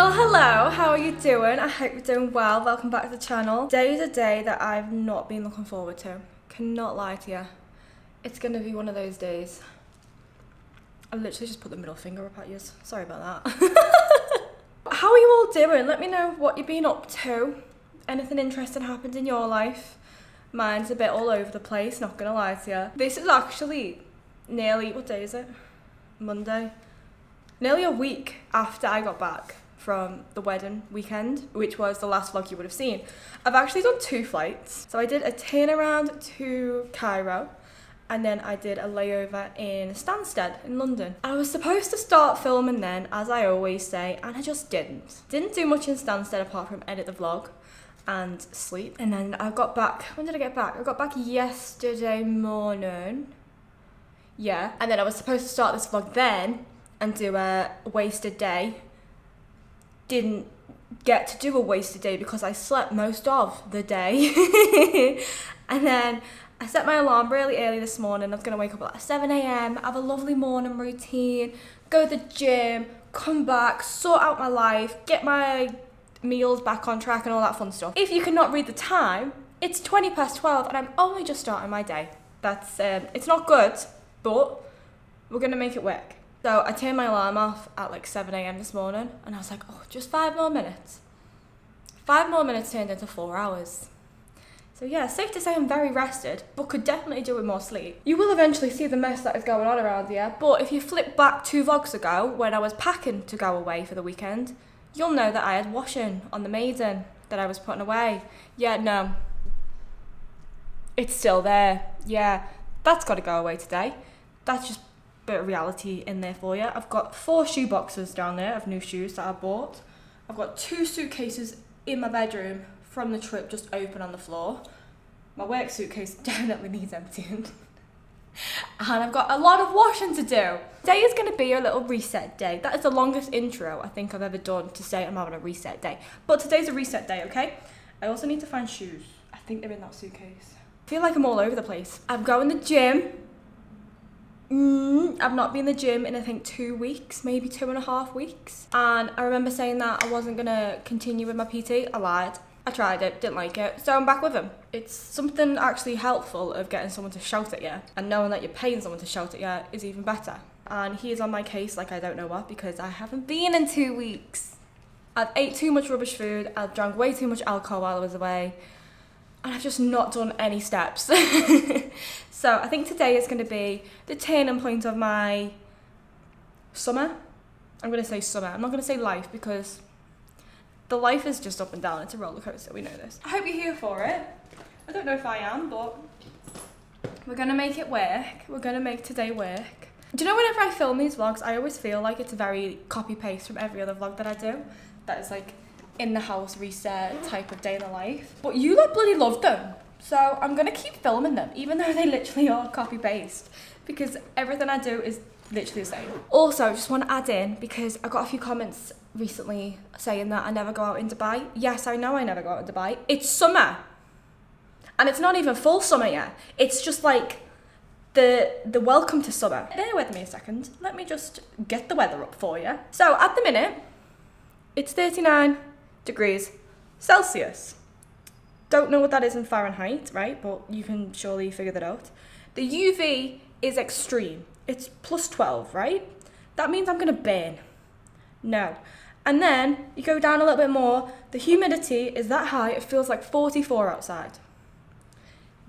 Well, hello, how are you doing? I hope you're doing well. Welcome back to the channel. Today is a day that I've not been looking forward to. Cannot lie to you. It's gonna be one of those days. I literally just put the middle finger up at you. Sorry about that. how are you all doing? Let me know what you've been up to. Anything interesting happened in your life? Mine's a bit all over the place, not gonna lie to you. This is actually nearly, what day is it? Monday. Nearly a week after I got back from the wedding weekend, which was the last vlog you would have seen. I've actually done two flights. So I did a turnaround to Cairo and then I did a layover in Stansted in London. I was supposed to start filming then, as I always say, and I just didn't. Didn't do much in Stansted apart from edit the vlog and sleep. And then I got back, when did I get back? I got back yesterday morning. Yeah, and then I was supposed to start this vlog then and do a wasted day didn't get to do a wasted day because I slept most of the day. and then I set my alarm really early this morning. I was going to wake up at like 7 a.m., have a lovely morning routine, go to the gym, come back, sort out my life, get my meals back on track and all that fun stuff. If you cannot read the time, it's 20 past 12 and I'm only just starting my day. That's, um, it's not good, but we're going to make it work. So I turned my alarm off at like 7 a.m. this morning and I was like, oh, just five more minutes. Five more minutes turned into four hours. So yeah, safe to say I'm very rested, but could definitely do with more sleep. You will eventually see the mess that is going on around here, but if you flip back two vlogs ago when I was packing to go away for the weekend, you'll know that I had washing on the maiden that I was putting away. Yeah, no. It's still there. Yeah, that's got to go away today. That's just bit of reality in there for you. I've got four shoe boxes down there of new shoes that I bought. I've got two suitcases in my bedroom from the trip just open on the floor. My work suitcase definitely needs emptying. and I've got a lot of washing to do. Today is going to be a little reset day. That is the longest intro I think I've ever done to say I'm having a reset day. But today's a reset day, okay? I also need to find shoes. I think they're in that suitcase. I feel like I'm all over the place. I'm going to the gym Mm, I've not been in the gym in I think two weeks, maybe two and a half weeks. And I remember saying that I wasn't gonna continue with my PT. I lied. I tried it, didn't like it, so I'm back with him. It's something actually helpful of getting someone to shout at you, and knowing that you're paying someone to shout at you is even better. And he is on my case like I don't know what because I haven't been in two weeks. I've ate too much rubbish food, I've drank way too much alcohol while I was away, and I've just not done any steps. so I think today is going to be the turning point of my summer. I'm going to say summer. I'm not going to say life because the life is just up and down. It's a roller coaster. We know this. I hope you're here for it. I don't know if I am, but we're going to make it work. We're going to make today work. Do you know whenever I film these vlogs, I always feel like it's very copy paste from every other vlog that I do. That is like in the house reset type of day in the life. But you like bloody love them. So I'm gonna keep filming them, even though they literally are copy paste, because everything I do is literally the same. Also, I just want to add in because I got a few comments recently saying that I never go out in Dubai. Yes, I know I never go out in Dubai. It's summer, and it's not even full summer yet. It's just like the the welcome to summer. Bear with me a second. Let me just get the weather up for you. So at the minute, it's 39 degrees Celsius. Don't know what that is in Fahrenheit, right? But you can surely figure that out. The UV is extreme. It's plus 12, right? That means I'm going to burn. No. And then you go down a little bit more, the humidity is that high, it feels like 44 outside.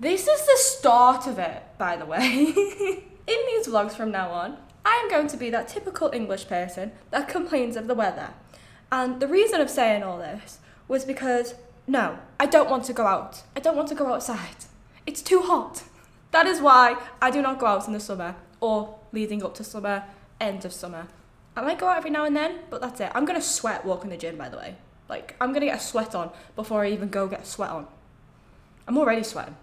This is the start of it, by the way. in these vlogs from now on, I am going to be that typical English person that complains of the weather. And the reason of saying all this was because no, I don't want to go out. I don't want to go outside. It's too hot. That is why I do not go out in the summer or leading up to summer, end of summer. I might go out every now and then, but that's it. I'm gonna sweat walking the gym, by the way. Like, I'm gonna get a sweat on before I even go get a sweat on. I'm already sweating.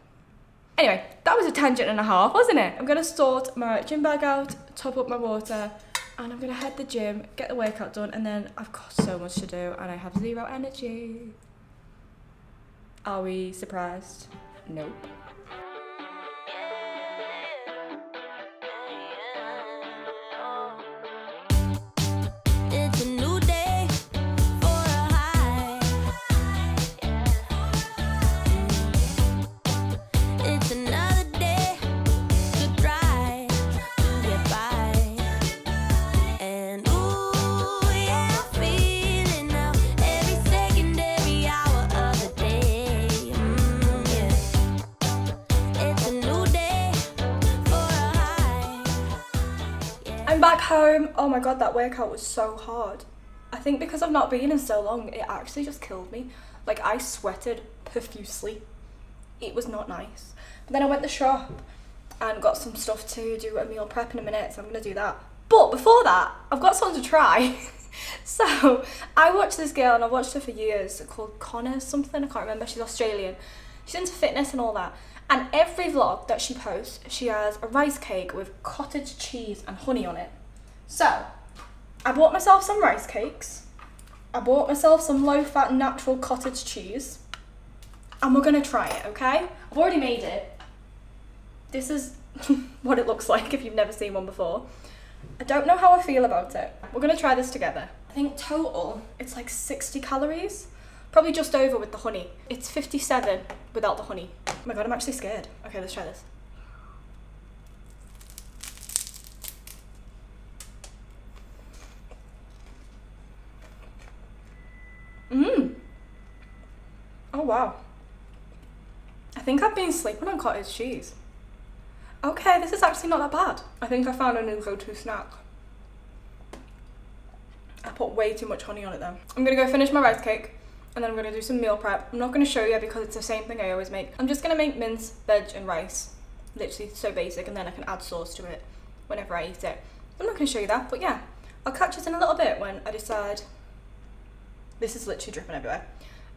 Anyway, that was a tangent and a half, wasn't it? I'm gonna sort my gym bag out, top up my water, and I'm gonna head the gym, get the workout done, and then I've got so much to do and I have zero energy. Are we surprised? Nope. Back home. Oh my god, that workout was so hard. I think because I've not been in so long, it actually just killed me. Like I sweated profusely. It was not nice. But then I went to the shop and got some stuff to do a meal prep in a minute, so I'm gonna do that. But before that, I've got something to try. so I watched this girl and I've watched her for years called Connor something, I can't remember, she's Australian. She's into fitness and all that. And every vlog that she posts, she has a rice cake with cottage cheese and honey on it. So, I bought myself some rice cakes. I bought myself some low-fat natural cottage cheese. And we're gonna try it, okay? I've already made it. This is what it looks like if you've never seen one before. I don't know how I feel about it. We're gonna try this together. I think total, it's like 60 calories. Probably just over with the honey. It's 57 without the honey. Oh my god, I'm actually scared. Okay, let's try this. Mmm. Oh wow. I think I've been sleeping on cottage cheese. Okay, this is actually not that bad. I think I found a new go-to snack. I put way too much honey on it though. I'm gonna go finish my rice cake and then I'm gonna do some meal prep. I'm not gonna show you because it's the same thing I always make. I'm just gonna make mince, veg and rice. Literally so basic and then I can add sauce to it whenever I eat it. I'm not gonna show you that, but yeah. I'll catch us in a little bit when I decide. This is literally dripping everywhere.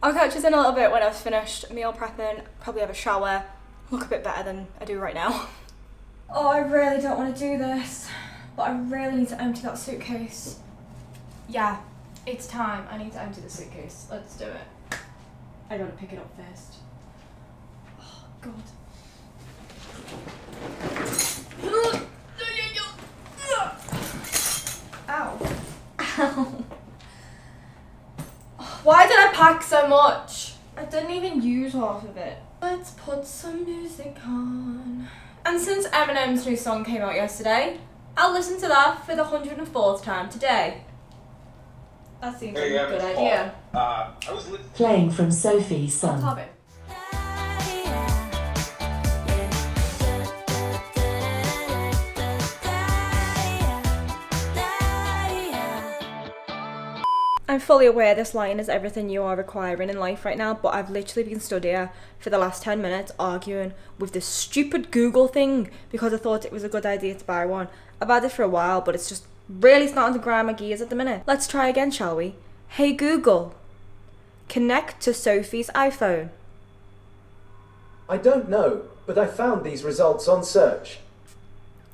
I'll catch us in a little bit when I've finished meal prepping, probably have a shower, look a bit better than I do right now. Oh, I really don't want to do this, but I really need to empty that suitcase. Yeah, it's time. I need to empty the suitcase. Let's do it. I gotta pick it up first. Oh, God. Ow. Ow. Why did I pack so much? I didn't even use half of it. Let's put some music on. And since Eminem's new song came out yesterday, I'll listen to that for the 104th time today. That seems like a good it's idea. Uh, I was li- Playing from Sophie's Son. pop it. I'm fully aware this line is everything you are requiring in life right now, but I've literally been stood here for the last 10 minutes arguing with this stupid Google thing because I thought it was a good idea to buy one. I've had it for a while, but it's just really starting to grind my gears at the minute. Let's try again, shall we? Hey Google, connect to Sophie's iPhone. I don't know, but I found these results on search.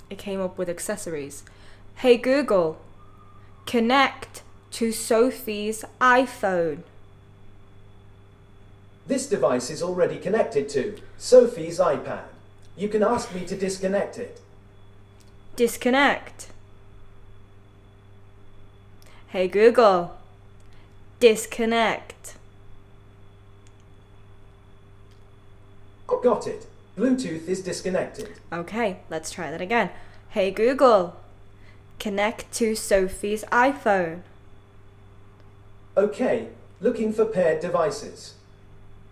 It came up with accessories. Hey Google, connect to Sophie's iPhone. This device is already connected to Sophie's iPad. You can ask me to disconnect it. Disconnect. Hey Google, disconnect. Oh, got it. Bluetooth is disconnected. Okay, let's try that again. Hey Google, connect to Sophie's iPhone. Okay, looking for paired devices.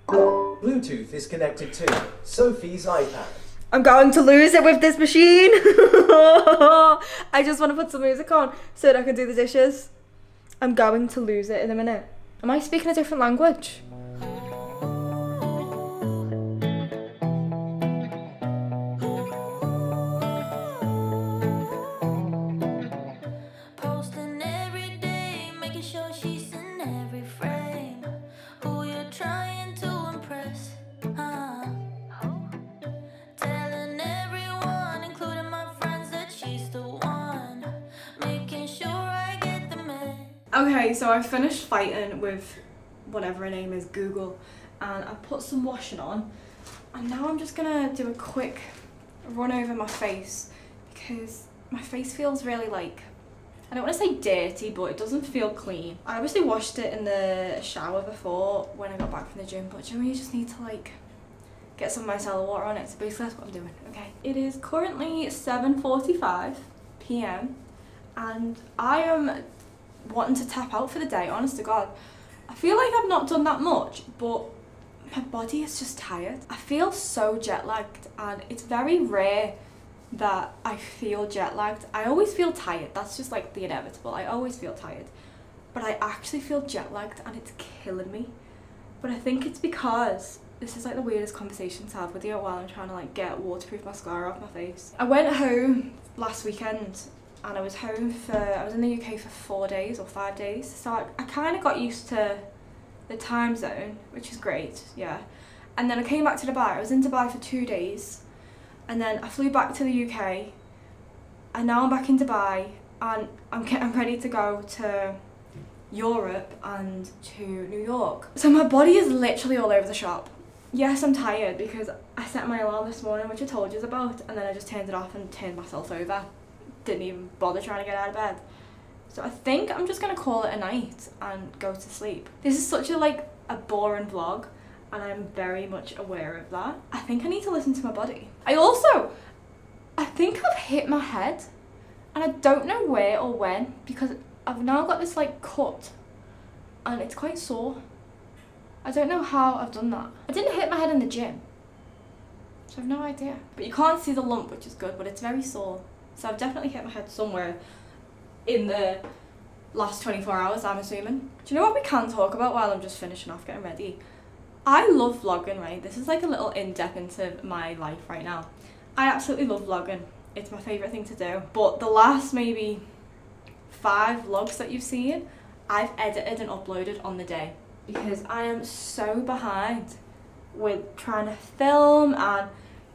Bluetooth is connected to Sophie's iPad. I'm going to lose it with this machine. I just want to put some music on so that I can do the dishes. I'm going to lose it in a minute. Am I speaking a different language? Okay, so I finished fighting with whatever her name is, Google, and I put some washing on, and now I'm just gonna do a quick run over my face because my face feels really like I don't want to say dirty, but it doesn't feel clean. I obviously washed it in the shower before when I got back from the gym, but know, you just need to like get some micellar water on it. So basically, that's what I'm doing. Okay, it is currently 7:45 p.m. and I am wanting to tap out for the day, honest to God. I feel like I've not done that much, but my body is just tired. I feel so jet lagged, and it's very rare that I feel jet lagged. I always feel tired. That's just like the inevitable. I always feel tired. But I actually feel jet lagged and it's killing me. But I think it's because this is like the weirdest conversation to have with you while I'm trying to like get waterproof mascara off my face. I went home last weekend and I was home for I was in the UK for four days or five days. So I, I kind of got used to the time zone, which is great, yeah. And then I came back to Dubai. I was in Dubai for two days, and then I flew back to the UK, and now I'm back in Dubai, and I'm I'm ready to go to Europe and to New York. So my body is literally all over the shop. Yes, I'm tired because I set my alarm this morning, which I told you about, and then I just turned it off and turned myself over. Didn't even bother trying to get out of bed. So I think I'm just gonna call it a night and go to sleep. This is such a like a boring vlog and I'm very much aware of that. I think I need to listen to my body. I also I think I've hit my head and I don't know where or when because I've now got this like cut and it's quite sore. I don't know how I've done that. I didn't hit my head in the gym. So I've no idea. But you can't see the lump, which is good, but it's very sore. So I've definitely hit my head somewhere in the last 24 hours, I'm assuming. Do you know what we can talk about while I'm just finishing off getting ready? I love vlogging, right? This is like a little in-depth into my life right now. I absolutely love vlogging. It's my favourite thing to do. But the last maybe five vlogs that you've seen, I've edited and uploaded on the day. Because I am so behind with trying to film and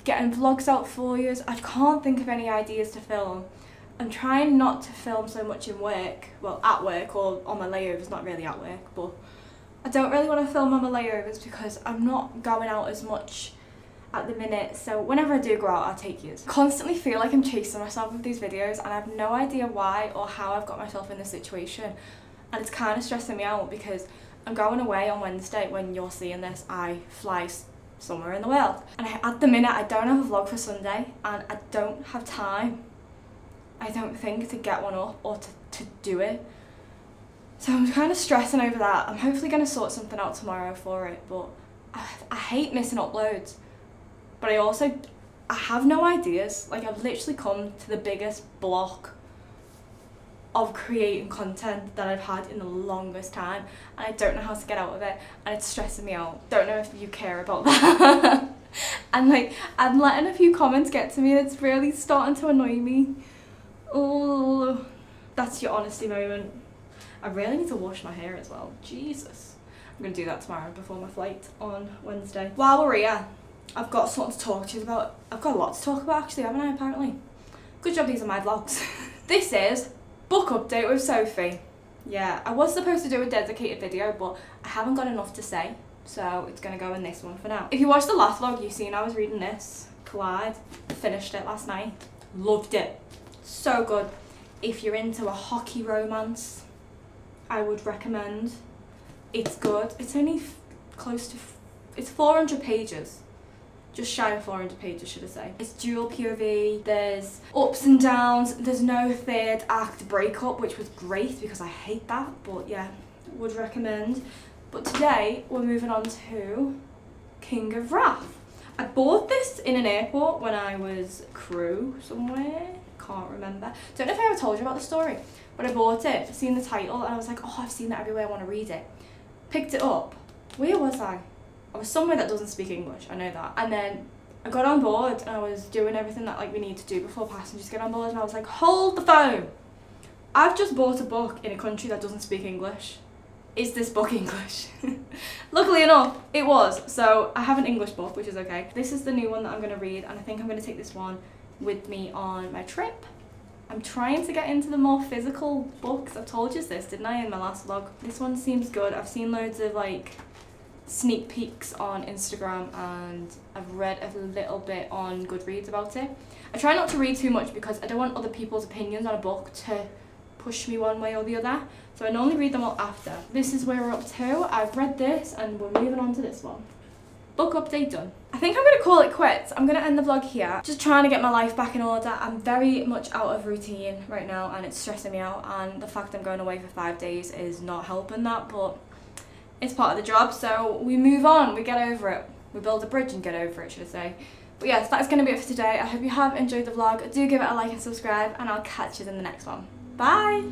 getting vlogs out for you. I can't think of any ideas to film. I'm trying not to film so much in work, well at work or on my layovers, not really at work, but I don't really want to film on my layovers because I'm not going out as much at the minute so whenever I do go out I'll take you. Constantly feel like I'm chasing myself with these videos and I have no idea why or how I've got myself in this situation and it's kind of stressing me out because I'm going away on Wednesday when you're seeing this I fly somewhere in the world and I, at the minute I don't have a vlog for Sunday and I don't have time I don't think, to get one up or to, to do it. So I'm kind of stressing over that. I'm hopefully going to sort something out tomorrow for it, but I, I hate missing uploads. But I also, I have no ideas. Like I've literally come to the biggest block of creating content that I've had in the longest time and I don't know how to get out of it and it's stressing me out. Don't know if you care about that. and like I'm letting a few comments get to me and it's really starting to annoy me. Oh, that's your honesty moment. I really need to wash my hair as well. Jesus. I'm to do that tomorrow before my flight on Wednesday. While we're here, I've got something to talk to you about. I've got a lot to talk about actually, haven't I, apparently? Good job these are my vlogs. this is book update with Sophie. Yeah, I was supposed to do a dedicated video, but I haven't got enough to say. So it's going to go in this one for now. If you watched the last vlog, you've seen I was reading this. Collide. Finished it last night. Loved it. So good. If you're into a hockey romance, I would recommend. It's good. It's only close to. F- it's 400 pages. Just shy of 400 pages, should I say. It's dual POV, there's ups and downs, there's no third act breakup, which was great because I hate that, but yeah, would recommend. But today, we're moving on to King of Wrath. I bought this in an airport when I was crew somewhere can't remember. Don't know if I ever told you about the story, but I bought it, seen the title, and I was like, oh, I've seen that everywhere, I want to read it. Picked it up. Where was I? I was somewhere that doesn't speak English, I know that. And then I got on board and I was doing everything that like we need to do before passengers get on board and I was like, hold the phone! I've just bought a book in a country that doesn't speak English. Is this book English? Luckily enough, it was. So I have an English book, which is okay. This is the new one that I'm going to read and I think I'm going to take this one with me on my trip. I'm trying to get into the more physical books. I've told you this, didn't I, in my last vlog? This one seems good. I've seen loads of like sneak peeks on Instagram and I've read a little bit on Goodreads about it. I try not to read too much because I don't want other people's opinions on a book to push me one way or the other. So I normally read them all after. This is where we're up to. I've read this and we're moving on to this one book update done. I think I'm going to call it quits. I'm going to end the vlog here. Just trying to get my life back in order. I'm very much out of routine right now and it's stressing me out and the fact I'm going away for five days is not helping that but it's part of the job so we move on, we get over it. We build a bridge and get over it should I say. But yes, that's going to be it for today. I hope you have enjoyed the vlog. Do give it a like and subscribe and I'll catch you in the next one. Bye!